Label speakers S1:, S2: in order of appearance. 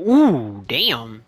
S1: Ooh, damn.